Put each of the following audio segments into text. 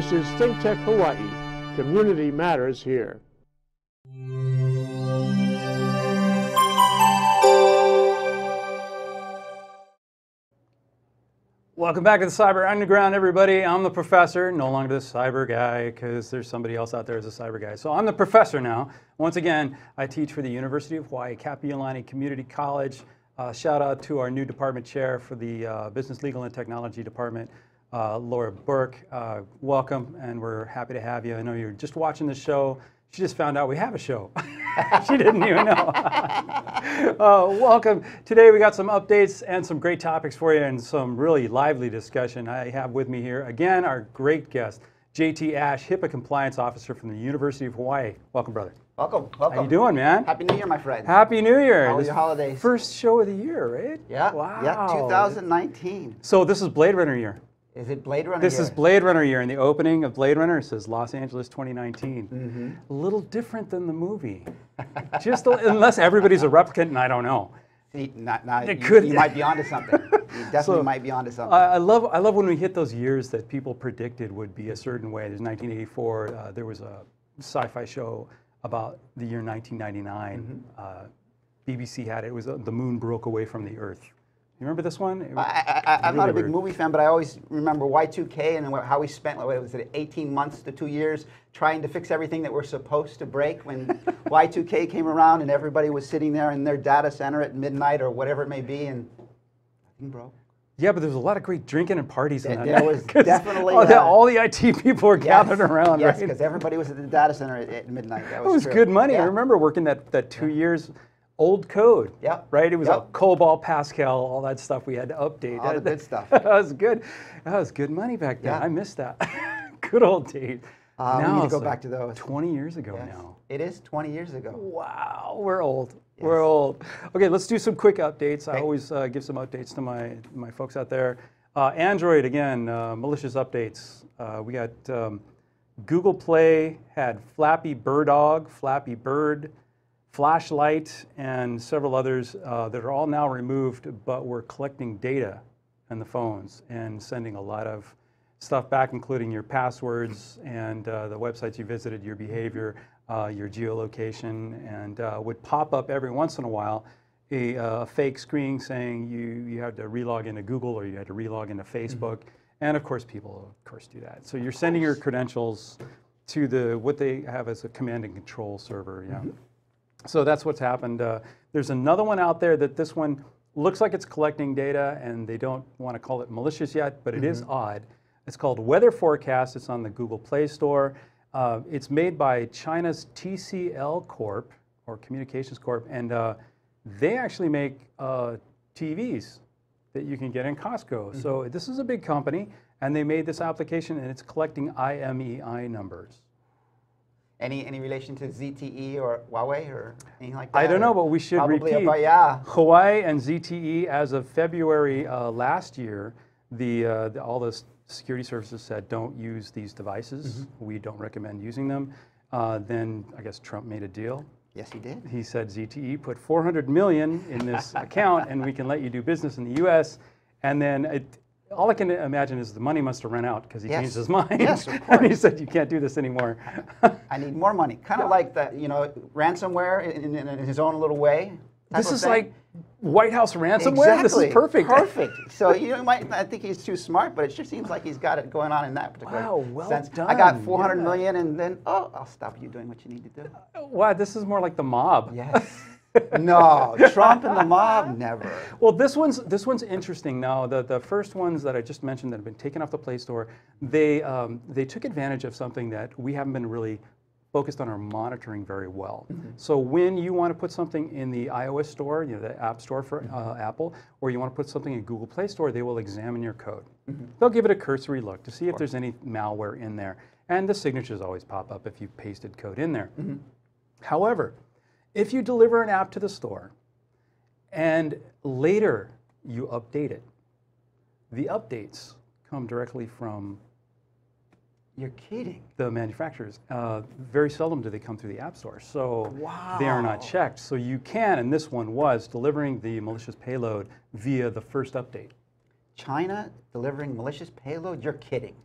This is ThinkTech Hawaii. Community matters here. Welcome back to the Cyber Underground, everybody. I'm the professor, no longer the cyber guy, because there's somebody else out there as a cyber guy. So I'm the professor now. Once again, I teach for the University of Hawaii, Kapiolani Community College. Uh, shout out to our new department chair for the uh, Business, Legal, and Technology Department, uh, Laura Burke. Uh, welcome, and we're happy to have you. I know you're just watching the show. She just found out we have a show. she didn't even know. uh, welcome. Today we got some updates and some great topics for you and some really lively discussion. I have with me here again our great guest, JT Ash, HIPAA Compliance Officer from the University of Hawaii. Welcome, brother. Welcome, welcome. How you doing, man? Happy New Year, my friend. Happy New Year. How This your holidays? First show of the year, right? Yeah, Wow. yeah, 2019. So this is Blade Runner year. Is it Blade Runner This year? is Blade Runner year, and the opening of Blade Runner says Los Angeles 2019. Mm-hmm. A little different than the movie. Just a, unless everybody's a replicant, and I don't know. See, not, not, It you, could- you might be onto something. You definitely So, might be onto something. I, I love I love when we hit those years that people predicted would be a certain way. There's 1984. Uh, there was a sci-fi show about the year 1999. Mm-hmm. Uh, BBC had it. It was uh, the moon broke away from the Earth. You remember this one? It was- I, I, I, I'm not a big weird. movie fan, but I always remember Y2K and how we spent, what was it, 18 months to two years trying to fix everything that we're supposed to break when Y2K came around and everybody was sitting there in their data center at midnight or whatever it may be and nothing broke. Yeah, but there was a lot of great drinking and parties in There- that. there was definitely, all, the- all the IT people were gathered around, Yes, right? because everybody was at the data center at, at midnight. That It was, was true. good money. I remember working that, that two years old code. Yeah. Right? It was a Yep. COBOL, Pascal, all that stuff we had to update. All the good stuff. that was good. That was good money back then. Yeah. I missed that. good old days. Uh, we need to go back to those. 20 years ago Yes. now. It is 20 years ago. Wow, we're old. We're old. Okay, let's do some quick updates. I always uh, give some updates to my, my folks out there. Uh, Android, again, uh, malicious updates. Uh, we got um, Google Play had Flappy Birdog, Flappy Bird, Flashlight, and several others uh, that are all now removed, but we're collecting data on the phones and sending a lot of stuff back, including your passwords and uh, the websites you visited, your behavior, uh, your geolocation, and uh, would pop up every once in a while a uh, fake screen saying you, you had to relog into Google or you had to relog into Facebook. And of course, people, of course, do that. So you're sending your credentials to the what they have as a command and control server. Yeah. So that's what's happened. Uh, there's another one out there that this one looks like it's collecting data, and they don't want to call it malicious yet, but it is odd. It's called Weather Forecast. It's on the Google Play Store. Uh, it's made by China's TCL Corp or Communications Corp, and uh, they actually make uh, TVs that you can get in Costco. So this is a big company, and they made this application, and it's collecting IMEI numbers. Any any relation to ZTE or Huawei or anything like that? I don't know, but we should probably repeat. About, yeah. Huawei and ZTE, as of February uh, last year, the, uh, the- all the security services said don't use these devices. We don't recommend using them. Uh, then I guess Trump made a deal. Yes, he did. He said ZTE put 400 million in this account, and we can let you do business in the U.S. And then it, all I can imagine is the money must have run out because he Yes. changed his mind. Yes, of and he said you can't do this anymore. I need more money. Kind of like that, you know, ransomware in, in, in his own little way. this is thing. like White House ransomware. This Exactly. is perfect. Perfect. So you know, might not think he's too smart, but it sure seems like he's got it going on in that particular Wow, well sense. I got done. 400 Yeah. million, and then oh, I'll stop you doing what you need to do. Wow, this is more like the mob. Yes. No, Trump and the mob never. Well, this one's this one's interesting. Now, the, the first ones that I just mentioned that have been taken off the Play Store, they um, they took advantage of something that we haven't been really focused on our monitoring very well. So when you want to put something in the iOS store, you know, the App Store for uh, Apple, or you want to put something in Google Play Store, they will examine your code. They'll give it a cursory look to see if there's any malware in there, and the signatures always pop up if you pasted code in there. However, if you deliver an app to the store and later you update it, the updates come directly from You're kidding. the manufacturers. Uh, very seldom do they come through the App Store. So they are not checked. So you can, and this one was, delivering the malicious payload via the first update. China delivering malicious payload? You're kidding.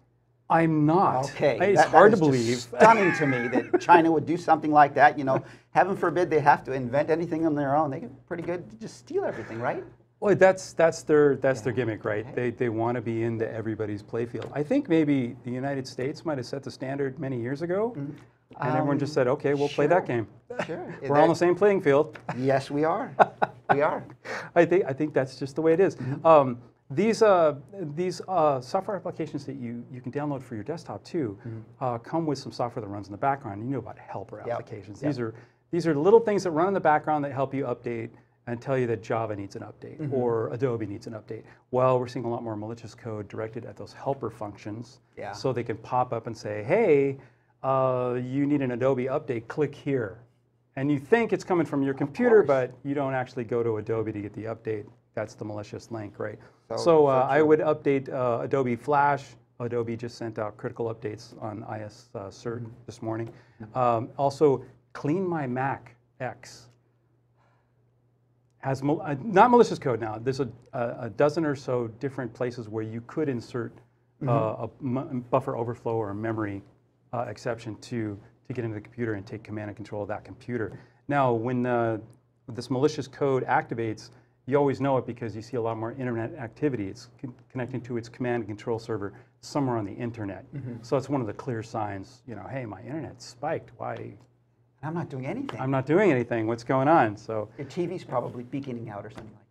I'm not. Okay, It's that- that hard to believe. Stunning to me that China would do something like that. You know, heaven forbid they have to invent anything on their own. They get pretty good to just steal everything, right? Well, that's that's their that's their gimmick, right? They they want to be into everybody's playfield. I think maybe the United States might have set the standard many years ago, and everyone just said, "Okay, we'll play that Mm-hmm. Um, game. sure. We're on the same playing field." Yes, we are. we are. I think I think that's just the way it is. Mm-hmm. Um, these uh, these uh, software applications that you, you can download for your desktop too uh, come with some software that runs in the background. You know about helper Mm-hmm. Yep. applications. Yep. These are these are little things that run in the background that help you update and tell you that Java needs an update Mm-hmm. or Adobe needs an update. Well, we're seeing a lot more malicious code directed at those helper functions, Yeah. so they can pop up and say, "Hey, uh, you need an Adobe update. Click here." And you think it's coming from your computer, but you don't actually go to Adobe to get the update. That's the malicious link, right? So- So, uh, I would update uh, Adobe Flash. Adobe just sent out critical updates on IS uh, Cert Mm-hmm. this morning. Um, also, Clean My Mac X has mal- uh, not malicious code now. There's a, a, dozen or so different places where you could insert Mm-hmm. uh, a m- buffer overflow or a memory uh, exception to to get into the computer and take command and control of that computer. Now, when uh, this malicious code activates, you always know it because you see a lot more internet activity. It's con- connecting to its command and control server somewhere on the internet. Mm-hmm. So it's one of the clear signs. You know, hey, my internet spiked. Why? I'm not doing anything. I'm not doing anything. What's going on? So. Your TV's probably beaconing out or something like that.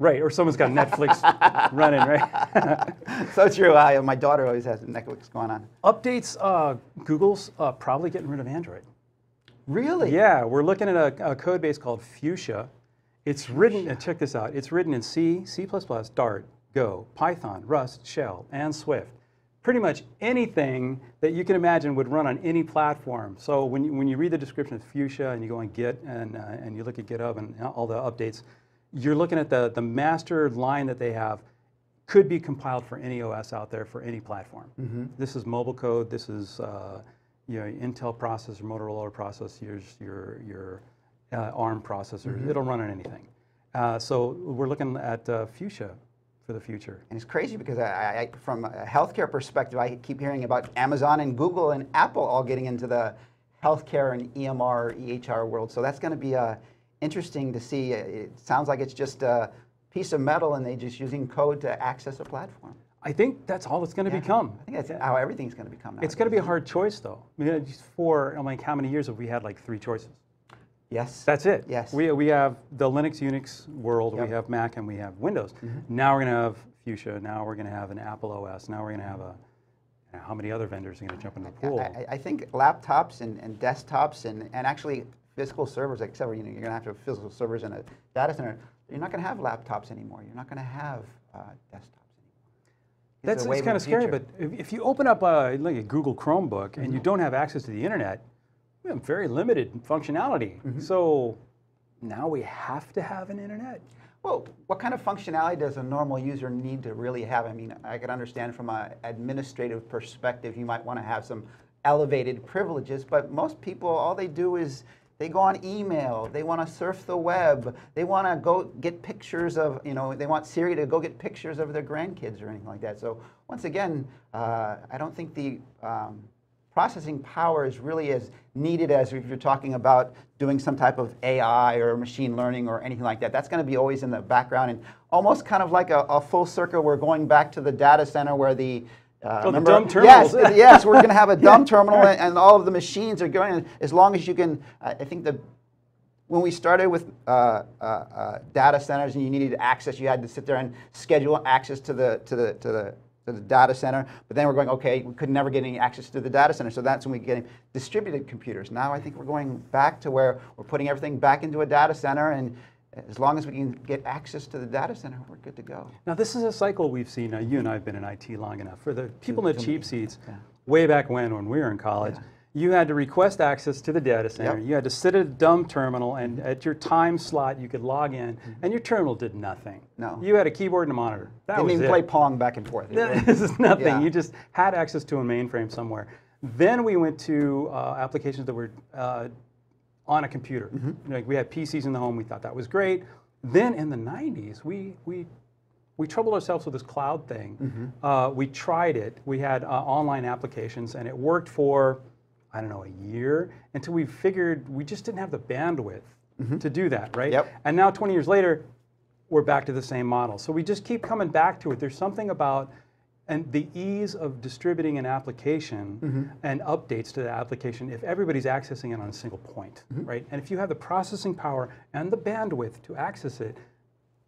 Right, or someone's got Netflix running, right? So true. I, my daughter always has Netflix going on. Updates, uh, Google's uh, probably getting rid of Android. Really? Yeah, we're looking at a, a code base called Fuchsia. It's written, and check this out, it's written in C, C++, Dart, Go, Python, Rust, Shell, and Swift. Pretty much anything that you can imagine would run on any platform. So when you, when you read the description of Fuchsia and you go on Git and, uh, and you look at GitHub and all the updates, you're looking at the, the master line that they have could be compiled for any OS out there for any platform. This is mobile code. This is uh, you know, Intel processor, Motorola processors, your your uh, ARM processors. It'll run on anything. Uh, so we're looking at uh, Fuchsia for the future. And it's crazy because I, I, from a healthcare perspective, I keep hearing about Amazon and Google and Apple all getting into the healthcare and EMR, EHR world. So that's going to be uh, interesting to see. It sounds like it's just a piece of metal and they're just using code to access a platform. I think that's all it's going to Yeah. become. I think that's how everything's going to become now. It's going to be a hard choice, though. I mean, for I mean, how many years have we had like three choices? Yes. That's it. Yes. We, we have the Linux Unix world, Yep. We have Mac, and we have Windows. Now we're going to have Fuchsia. Now we're going to have an Apple OS. Now we're going to have a. how many other vendors are going to jump into the pool? I, I think laptops and, and desktops and, and actually physical servers, except for, you know, you're going to have to have physical servers in a data center. You're not going to have laptops anymore. You're not going to have uh, desktops anymore. It's That's the it's wave of kind of scary, but if, if you open up a, like a Google Chromebook and you Mm-hmm. don't have access to the internet, we have very limited functionality. Mm-hmm. So now we have to have an internet. Well, what kind of functionality does a normal user need to really have? I mean, I could understand from an administrative perspective, you might want to have some elevated privileges, but most people, all they do is they go on email, they want to surf the web, they want to go get pictures of, you know, they want Siri to go get pictures of their grandkids or anything like that. So once again, uh, I don't think the um, processing power is really as needed as if you're talking about doing some type of AI or machine learning or anything like that. That's going to be always in the background and almost kind of like a, a full circle. We're going back to the data center where the uh, Oh, remember- dumb Yes, terminals. yes, yes, we're going to have a dumb terminal and, and all of the machines are going. As long as you can, I I think the when we started with uh, uh, uh, data centers and you needed access, you had to sit there and schedule access to the to the to the to the data center. But then we're going, okay, we could never get any access to the data center, so that's when we get distributed computers. Now I think we're going back to where we're putting everything back into a data center, and as long as we can get access to the data center, we're good to go. Now, this is a cycle we've seen. Now, you and I have been in IT long enough. For the people in the cheap seats, yeah. way back when, when we were in college, you had to request access to the data center. Yep. You had to sit at a dumb terminal, and at your time slot, you could log in, and your terminal did nothing. Mm-hmm. No. You had a keyboard and a monitor. That Didn't was even it. play Pong back and forth. This is nothing. Yeah. You just had access to a mainframe somewhere. Then we went to uh, applications that were uh, on a computer. Mm-hmm. Like we had PCs in the home. We thought that was great. Then in the 90s, we we we troubled ourselves with this cloud thing. Mm-hmm. Uh, we tried it. We had uh, online applications, and it worked for, I don't know, a year until we figured we just didn't have the bandwidth to do that, right? Mm-hmm. Yep. And now, 20 years later, we're back to the same model. So we just keep coming back to it. There's something about and the ease of distributing an application Mm-hmm. and updates to the application if everybody's accessing it on a single point, Mm-hmm. right? And if you have the processing power and the bandwidth to access it,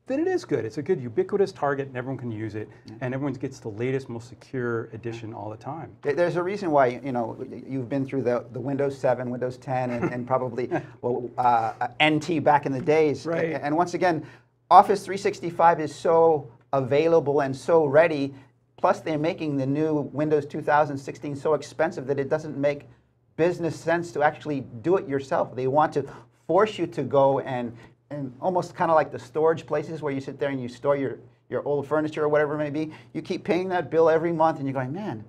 then it is good. It's a good ubiquitous target and everyone can use it and everyone gets the latest, most secure edition all the time. There's a reason why you know, you've been through the, the Windows 7, Windows 10, and, and probably well, uh, NT back in the days. Right. A- And once again, Office 365 is so available and so ready. Plus, they're making the new Windows 2016 so expensive that it doesn't make business sense to actually do it yourself. They want to force you to go and and almost kind of like the storage places where you sit there and you store your your old furniture or whatever it may be. You keep paying that bill every month, and you're going, man.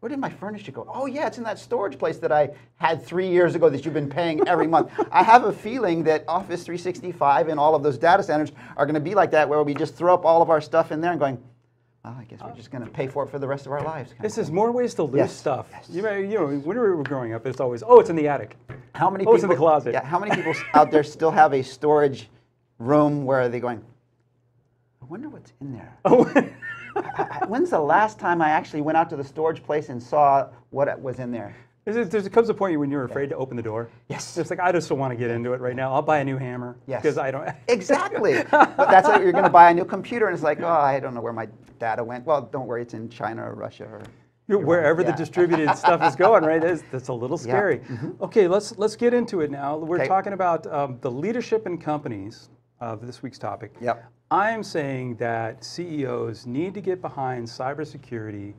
Where did my furniture go? Oh, yeah, it's in that storage place that I had three years ago that you've been paying every month. I have a feeling that Office 365 and all of those data centers are going to be like that, where we just throw up all of our stuff in there and going, well, I guess we're ah. just going to pay for it for the rest of our lives. This is more ways to lose Yes, stuff. yes. You, know, you know, when we were growing up, it's always, oh, it's in the attic. How many Oh, people it's in the closet. Yeah, how many people out there still have a storage room where are they're going? I wonder what's in there. Oh, I- I- When's the last time I actually went out to the storage place and saw what was in there? There's a, there's comes a point when you're afraid to open the door. Yes. It's like I just don't want to get into it right now. I'll buy a new hammer. Yes. Because I don't. Exactly. but that's how you're going to buy a new computer, and it's like, oh, I don't know where my data went. Well, don't worry, it's in China or Russia or. You know, wherever the distributed stuff is going, right? That's, that's a little Yeah. Mm-hmm. scary. Okay, let's let's get into it now. We're talking about um, the leadership in companies of this week's topic. Yep. I'm saying that CEOs need to get behind cybersecurity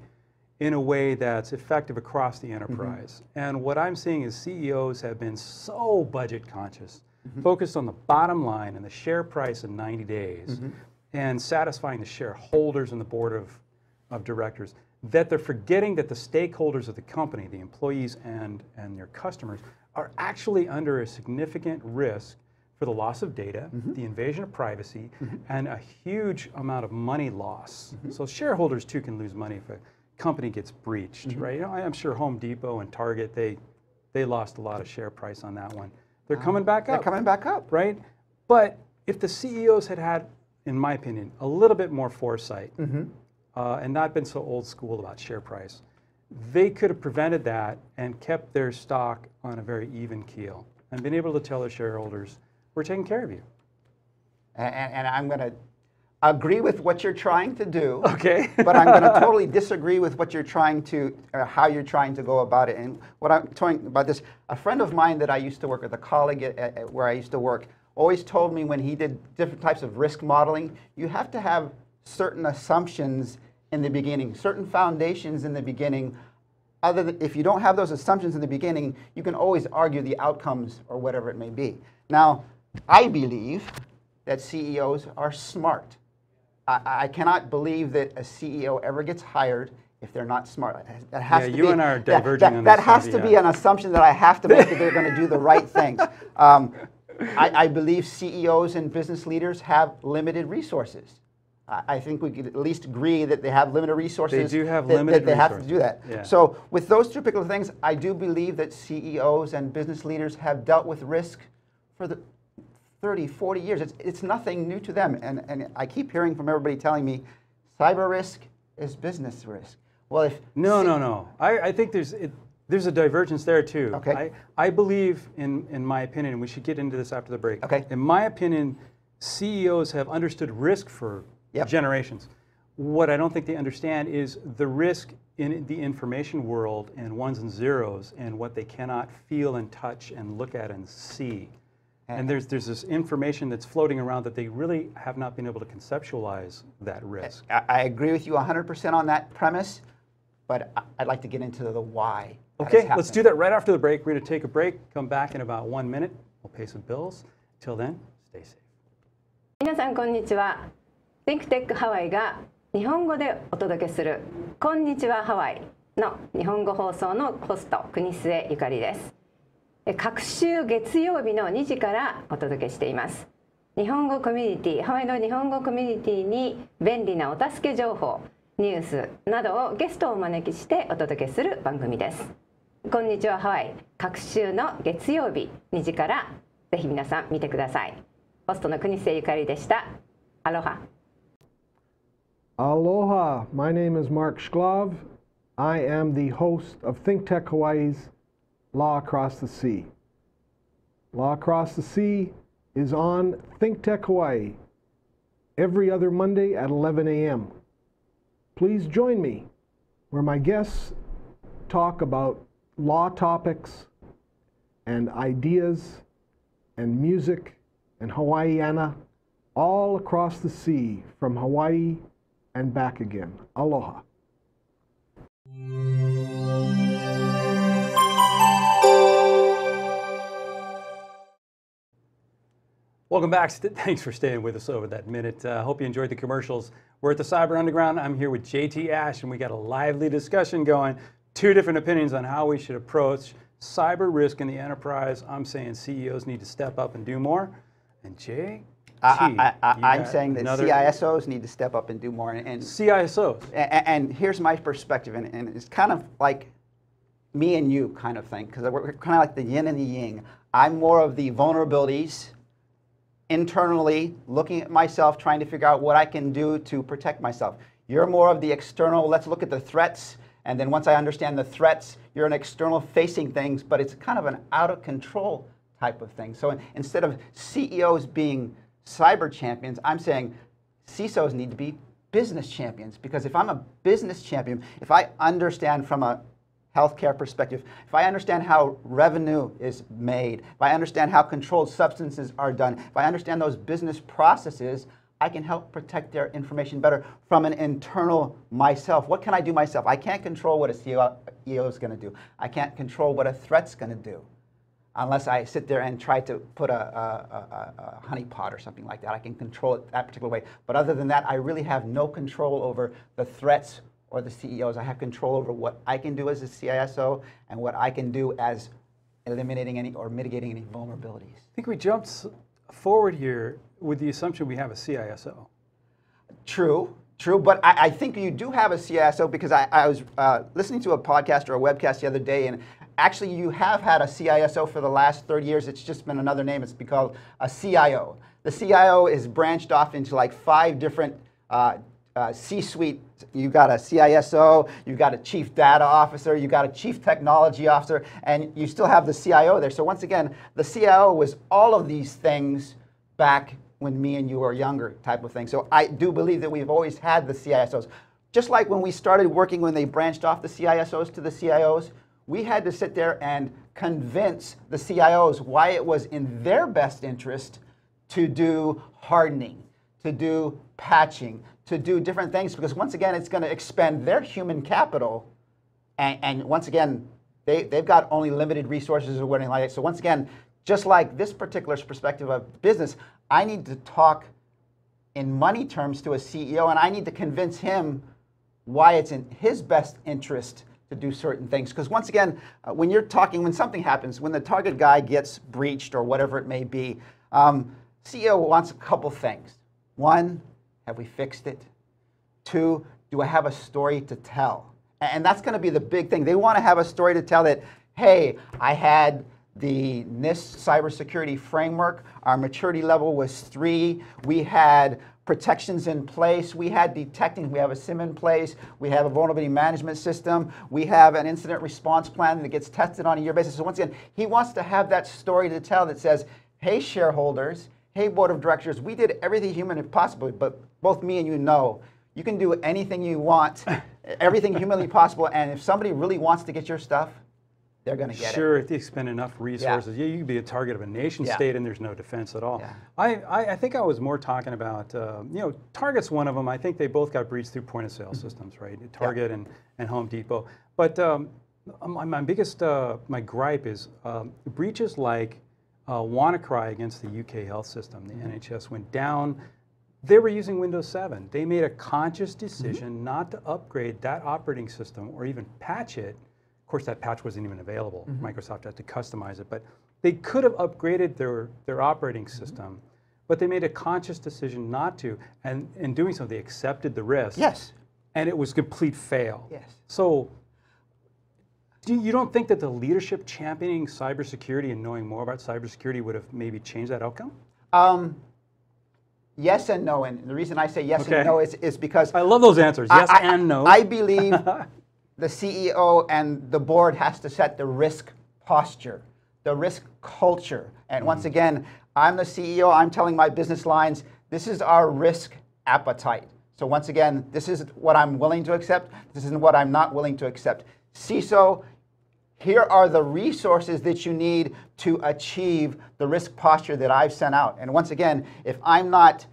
in a way that's effective across the mm-hmm. enterprise. And what I'm seeing is CEOs have been so budget conscious, mm-hmm. focused on the bottom line and the share price in 90 days, mm-hmm. and satisfying the shareholders and the board of, of directors, that they're forgetting that the stakeholders of the company, the employees and, and their customers, are actually under a significant risk for the loss of data, the invasion of privacy, and a huge amount of money loss. So shareholders too can lose money if company gets breached, right? You know, I'm sure Home Depot and Target they they lost a lot of share price on that one. They're coming back up. They're coming back up. right? But if the CEOs had had, in my opinion, a little bit more foresight uh, and not been so old school about share price, they could have prevented that and kept their stock on a very even keel and been able to tell their shareholders, we're taking care of you. And, and, and I'm going to agree with what you're trying to do. Okay. but I'm going to totally disagree with what you're trying to, or how you're trying to go about it. And what I'm talking about this, a friend of mine that I used to work with, a colleague at, at, where I used to work, always told me when he did different types of risk modeling, you have to have certain assumptions in the beginning, certain foundations in the beginning. Other than, if you don't have those assumptions in the beginning, you can always argue the outcomes or whatever it may be. Now, I believe that CEOs are smart. I, I cannot believe that a CEO ever gets hired if they're not smart. That has Yeah, to you be, and I are that- diverging that, on that this has to be an assumption that I have to make that they're going to do the right things. Um, I, I believe CEOs and business leaders have limited resources. I I think we could at least agree that they have limited resources. They do have that- limited that they have to do that. Yeah. So with those two particular things, I do believe that CEOs and business leaders have dealt with risk for the 30, 40 years. It's, it's nothing new to them. And, and I keep hearing from everybody telling me cyber risk is business risk. Well, if No, no, no. I, I think there's it, there's a divergence there too. Okay. I, I believe, in in my opinion, and we should get into this after the break. Okay. In my opinion, CEOs have understood risk for Yep. generations. What I don't think they understand is the risk in the information world and ones and zeros and what they cannot feel and touch and look at and see. And there's there's this information that's floating around that they really have not been able to conceptualize that risk. I, I agree with you 100% on that premise, but I- I'd like to get into the why. that is Okay, let's do happening. that right after the break. We're going to take a break, come back in about one minute. We'll pay some bills. Till then, stay safe. 皆さんこんにちは ThinkTech ハワイが日本語でお届けする「こんにちはハワイ」の日本語放送のホスト国末ゆかりですえ 各週月曜日の2時からお届けしています。日本語コミュニティハワイの日本語コミュニティに便利なお助け情報ニュースなどをゲストをお招きしてお届けする番組です。こんにちはハワイ。各週の月曜日2時からぜひ皆さん見てください。ホストの国瀬ゆかりでした。アロハ。Aloha. My name is Mark Shklov. I am the host of Think Tech Hawaii's Law Across the Sea. Law Across the Sea is on Think Tech Hawaii every other Monday at 11 a.m. Please join me where my guests talk about law topics and ideas and music and Hawaiiana all across the sea from Hawaii and back again. Aloha. Welcome back. Thanks for staying with us over that minute. Uh, hope you enjoyed the commercials. We're at the Cyber Underground. I'm here with JT Ash, and we got a lively discussion going. Two different opinions on how we should approach cyber risk in the enterprise. I'm saying CEOs need to step up and do more. And Jay, I, I, I, I'm saying that CISOs need to step up and do more. And, and, CISOs. and, and here's my perspective, and, and it's kind of like me and you kind of thing, because we're kind of like the yin and the yang. I'm more of the vulnerabilities internally, looking at myself, trying to figure out what I can do to protect myself. You're more of the external, let's look at the threats. And then once I understand the threats, you're an external facing things, but it's kind of an out of control type of thing. So in- instead of CEOs being cyber champions, I'm saying CISOs need to be business champions because if I'm a business champion, if I understand from a healthcare perspective, if I understand how revenue is made, if I understand how controlled substances are done, if I understand those business processes, I can help protect their information better from an internal myself. What can I do myself? I can't control what a CEO is going to do. I can't control what a threat's going to do unless I sit there and try to put a, a, a, a honey pot or something like that. I can control it that particular way. But other than that, I really have no control over the threats or the CEOs. I have control over what I can do as a CISO and what I can do as eliminating any or mitigating any vulnerabilities. I think we jumped forward here with the assumption we have a CISO. True, true. But I, I think you do have a CISO because I, I was uh, listening to a podcast or a webcast the other day, and actually you have had a CISO for the last 30 years. It's just been another name. It's been called a CIO. The CIO is branched off into like five different uh, uh, C-suite. You've got a CISO, you've got a chief data officer, you've got a chief technology officer, and you still have the CIO there. So once again, the CIO was all of these things back when me and you were younger type of thing. So I do believe that we've always had the CISOs. Just like when we started working when they branched off the CISOs to the CIOs, we had to sit there and convince the CIOs why it was in their best interest to do hardening, to do patching, to do different things because once again it's going to expend their human capital and, and once again, they, they've got only limited resources or whatever like that. So once again, just like this particular perspective of business, I need to talk in money terms to a CEO and I need to convince him why it's in his best interest to do certain things. Because once again, uh, when you're talking, when something happens, when the target guy gets breached or whatever it may be, um, CEO wants a couple things. One, have we fixed it? Two, do I have a story to tell? And that's going to be the big thing. They want to have a story to tell that, hey, I had the NIST cybersecurity framework. Our maturity level was three. We had protections in place. We had detecting. We have a SIEM in place. We have a vulnerability management system. We have an incident response plan that gets tested on a year basis. So once again, he wants to have that story to tell that says, hey, shareholders, hey, board of directors, we did everything humanly possible, but both me and you know you can do anything you want, everything humanly possible, and if somebody really wants to get your stuff, they're going to get Sure, it. Sure, if they spend enough resources, yeah. you could be a target of a nation Yeah. state and there's no defense at all. Yeah. I, I, I think I was more talking about, uh, you know, Target's one of them. I think they both got breached through point of sale Mm-hmm. systems, right? Target and, and Home Depot. But um, my, my biggest, uh, my gripe is um, breaches like uh, WannaCry against the UK health system. The Mm-hmm. NHS went down. They were using Windows 7. They made a conscious Mm-hmm. decision not to upgrade that operating system or even patch it. Of course, that patch wasn't even available. Microsoft had to customize it, but they could have upgraded their, their operating system but they made a conscious decision not to. And in doing so, they accepted the risk. Yes. And it was complete fail. Yes. So do you don't think that the leadership championing cybersecurity and knowing more about cybersecurity would have maybe changed that outcome? Um, yes and no. And the reason I say yes Okay. and no is, is because I love those answers. Yes I, and no. I believe the CEO and the board has to set the risk posture, the risk culture. And once again, I'm the CEO, I'm telling my business lines, this is our risk appetite. So once again, this is what I'm willing to accept, this is what I'm not willing to accept. CISO, here are the resources that you need to achieve the risk posture that I've sent out. And once again, if I'm not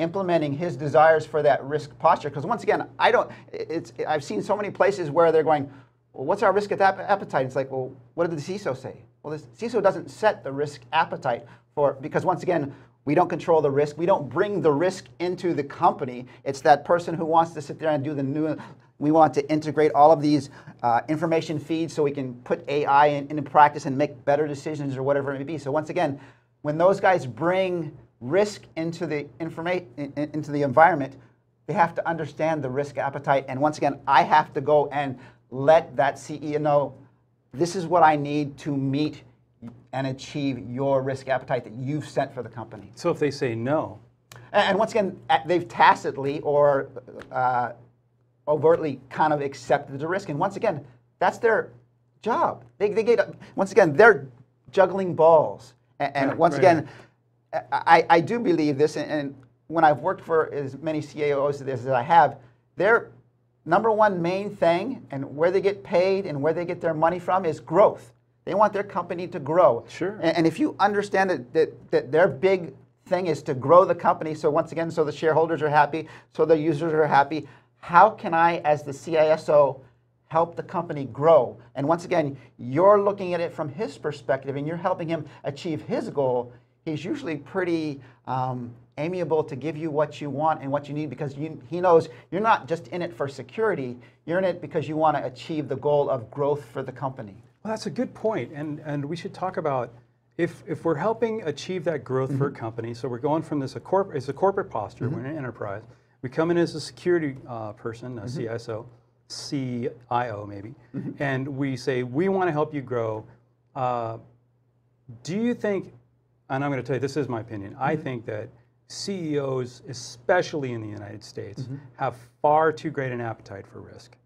implementing his desires for that risk posture. Because once again, I don't. It's I've seen so many places where they're going, well, what's our risk appetite? It's like, well, what did the CISO say? Well, the CISO doesn't set the risk appetite for because once again. We don't control the risk. We don't bring the risk into the company. It's that person who wants to sit there and do the new. We want to integrate all of these uh, information feeds so we can put AI in, into practice and make better decisions or whatever it may be. So once again, when those guys bring risk into the in- in- into the environment, they have to understand the risk appetite. And once again, I have to go and let that CEO know this is what I need to meet and achieve your risk appetite that you've set for the company. so if they say no, And, and once again, they've tacitly or uh, overtly kind of accepted the risk. And once again, that's their job. They, they get once again they're juggling balls. And, and Right, once right, again, I, I do believe this. And, and when I've worked for as many CAOs as I have, their number one main thing and where they get paid and where they get their money from is growth. They want their company to grow. Sure. And, and if you understand that, that, that their big thing is to grow the company, so once again, so the shareholders are happy, so the users are happy, how can I, as the CISO, help the company grow? And once again, you're looking at it from his perspective and you're helping him achieve his goal. He's usually pretty um, amiable to give you what you want and what you need because you, he knows you're not just in it for security, you're in it because you want to achieve the goal of growth for the company. Well, that's a good point, and and we should talk about if if we're helping achieve that growth for a company. So we're going from this a corp as a corporate posture. We're in an enterprise. We come in as a security uh, person, a mm-hmm. CISO, CIO maybe, mm-hmm. and we say we want to help you grow. Uh, do you think? And I'm going to tell you, this is my opinion. I mm-hmm. think that CEOs, especially in the United States, have far too great an appetite for risk.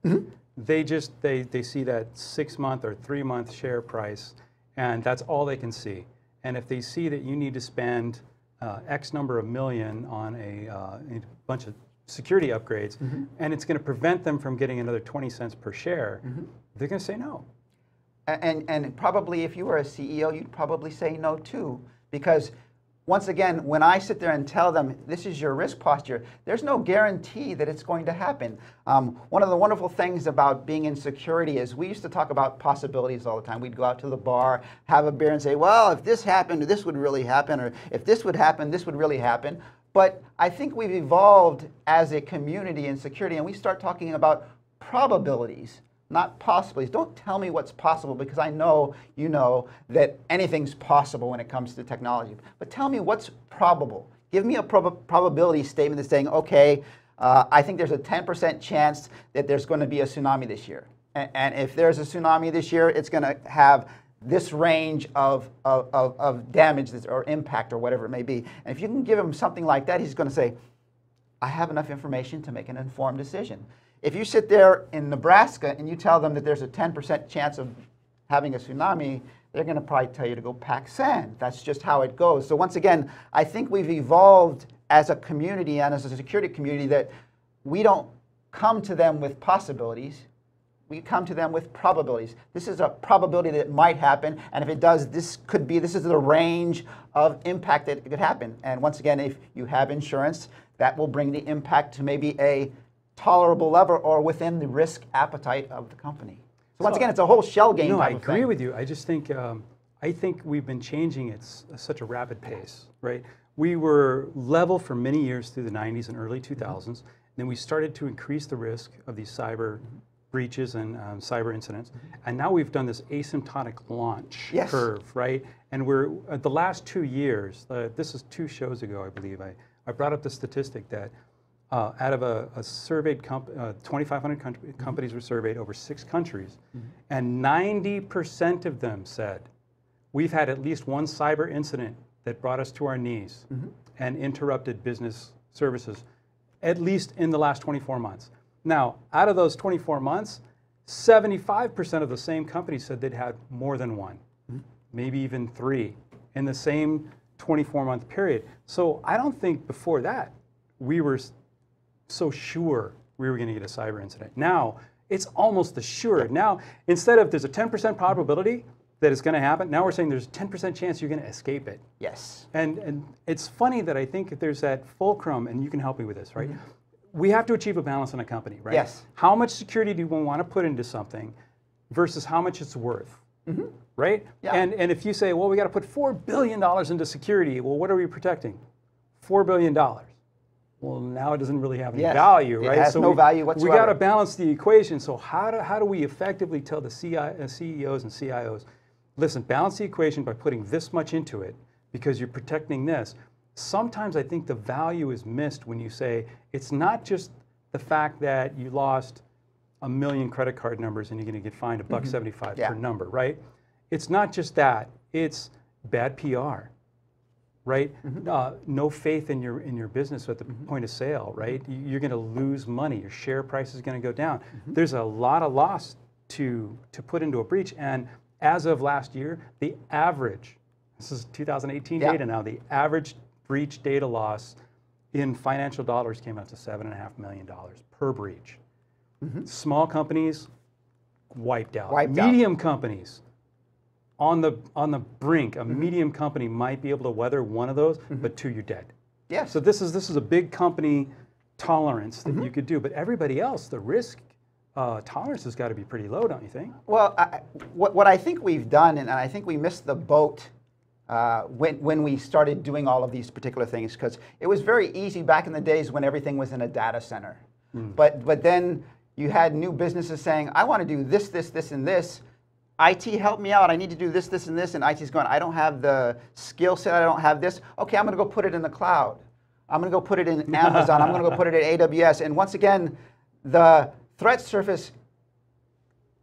They just they they see that six month or three month share price, and that's all they can see. And if they see that you need to spend uh, X number of million on a, uh, a bunch of security upgrades, and it's going to prevent them from getting another 20 cents per share, they're going to say no. And, and probably if you were a CEO, you'd probably say no too. Because once again, when I sit there and tell them this is your risk posture, there's no guarantee that it's going to happen. Um, one of the wonderful things about being in security is we used to talk about possibilities all the time. We'd go out to the bar, have a beer, and say, well, if this happened, this would really happen, or if this would happen, this would really happen. But I think we've evolved as a community in security, and we start talking about probabilities not possibilities. Don't tell me what's possible because I know you know that anything's possible when it comes to technology. But tell me what's probable. Give me a prob- probability statement that's saying, okay, uh, I think there's a 10% chance that there's going to be a tsunami this year. And, and if there's a tsunami this year, it's going to have this range of, of, of, of damage or impact or whatever it may be. And if you can give him something like that, he's going to say, I have enough information to make an informed decision. If you sit there in Nebraska and you tell them that there's a 10% chance of having a tsunami, they're going to probably tell you to go pack sand. That's just how it goes. So, once again, I think we've evolved as a community and as a security community that we don't come to them with possibilities. We come to them with probabilities. This is a probability that might happen, and if it does, this could be, this is the range of impact that could happen. And once again, if you have insurance, that will bring the impact to maybe a tolerable level or within the risk appetite of the company. So once So- again, it's a whole shell game. No, I agree thing. with you. I just think um, I think we've been changing at such a rapid pace, right? We were level for many years through the 90s and early 2000s. Then we started to increase the risk of these cyber breaches and um, cyber incidents. And now we've done this asymptotic launch Yes. curve, right? And we're, uh, the last two years, uh, this is two shows ago, I believe, I, I brought up the statistic that uh, out of a, a surveyed, comp- uh, 2,500 com- companies were surveyed over six countries, and 90% of them said, we've had at least one cyber incident that brought us to our knees and interrupted business services, at least in the last 24 months. Now, out of those 24 months, 75% of the same companies said they'd had more than one, maybe even three, in the same 24 month period. So I don't think before that we were so sure we were going to get a cyber incident. Now it's almost assured. Now, instead of there's a 10% probability that it's going to happen, now we're saying there's a 10% chance you're going to escape it. Yes. And, and it's funny that I think there's that fulcrum, and you can help me with this, right? Mm-hmm. We have to achieve a balance in a company, right? Yes. How much security do we want to put into something versus how much it's worth? Mm-hmm. Right? Yeah. And, and if you say, well, we got to put $4 billion into security, well, what are we protecting? $4 billion. Well, now it doesn't really have any Yes. value, It right? has no we, value We got to balance the equation. So how do, how do we effectively tell the CI, uh, CEOs and CIOs, listen, balance the equation by putting this much into it because you're protecting this. Sometimes I think the value is missed when you say it's not just the fact that you lost a million credit card numbers and you're going to get fined a buck 75 Mm-hmm. Yeah. per number, right? It's not just that. It's bad PR right? Mm-hmm. Uh, no faith in your in your business at the point of sale, right? You- You're going to lose money. Your share price is going to go down. Mm-hmm. There's a lot of loss to to put into a breach. And as of last year, the average this is 2018 Yeah. data now. The average breach data loss in financial dollars came out to seven and a half million dollars per breach. Small companies wiped out. Mm-hmm. Wiped out. Medium companies on the on the brink. Mm-hmm. A medium company might be able to weather one of those, but two, you're dead. Yes. So this is this is a big company tolerance that Mm-hmm. you could do, but everybody else, the risk uh, tolerance has got to be pretty low, don't you think? Well, I, what, what I think we've done, and I think we missed the boat uh, when, when we started doing all of these particular things, because it was very easy back in the days when everything was in a data center. But, but then you had new businesses saying, I want to do this, this, this, and this. IT, help me out. I need to do this, this, and this. And IT's going, I don't have the skill set. I don't have this. Okay, I'm going to go put it in the cloud. I'm going to go put it in Amazon. I'm going to go put it at AWS. And once again, the threat surface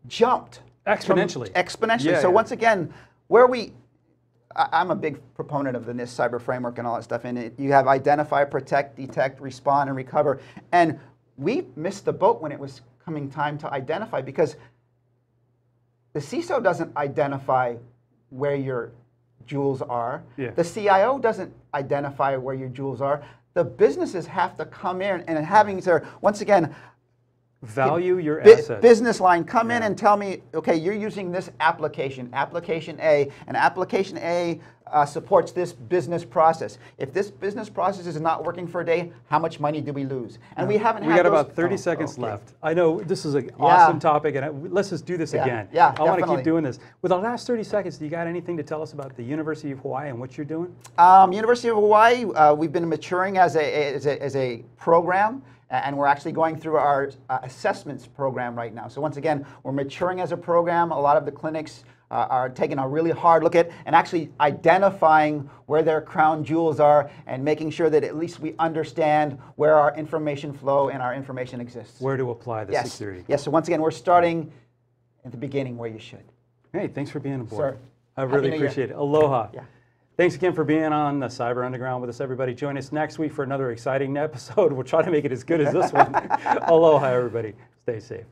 jumped from- Exponentially. exponentially. Yeah, so yeah. once again, where we, I, I'm a big proponent of the NIST cyber framework and all that stuff. And it, you have identify, protect, detect, respond, and recover. And we missed the boat when it was coming time to identify because the CISO doesn't identify where your jewels are. Yeah. The CIO doesn't identify where your jewels are. The businesses have to come in and having their once again Value your assets. business line, come in and tell me, okay, you're using this application, application A, and application A uh, supports this business process. If this business process is not working for a day, how much money do we lose? And we haven't we got about 30 oh, seconds okay. left. I know this is an awesome topic, and I, let's just do this Yeah, again. yeah, I want to keep doing this. With the last 30 seconds, do you got anything to tell us about the University of Hawaii and what you're doing? Um, University of Hawaii, uh, we've been maturing as a, as a, as a program, and we're actually going through our uh, assessments program right now. So once again, we're maturing as a program. A lot of the clinics uh, are taking a really hard look at and actually identifying where their crown jewels are and making sure that at least we understand where our information flow and our information exists. Where to apply the yes. security? Yes. So once again, we're starting at the beginning where you should. Hey, thanks for being aboard. Sir. I really New Year. appreciate it. Aloha. Yeah. Thanks again for being on the Cyber Underground with us, everybody. Join us next week for another exciting episode. We'll try to make it as good as this one. Aloha, everybody. Stay safe.